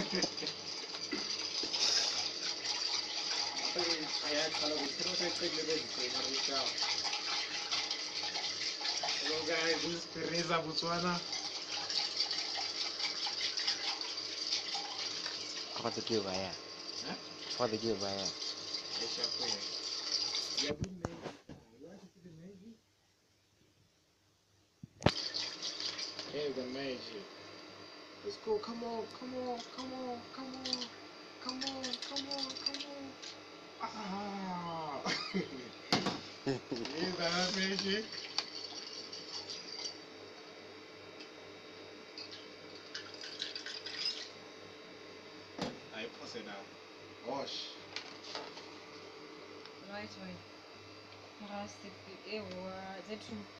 Hello guys, this is Teresa Botswana. How to give wire? Huh? Eshakwe. Yeah, good name. You want to see the magic? Let's go. Come on. Come on. Come on. Come on. Come on. Come on. Come on. Ah. Is that magic? I pause it now. Gosh. Right way. Rustic. Eh, Ewa. Is it?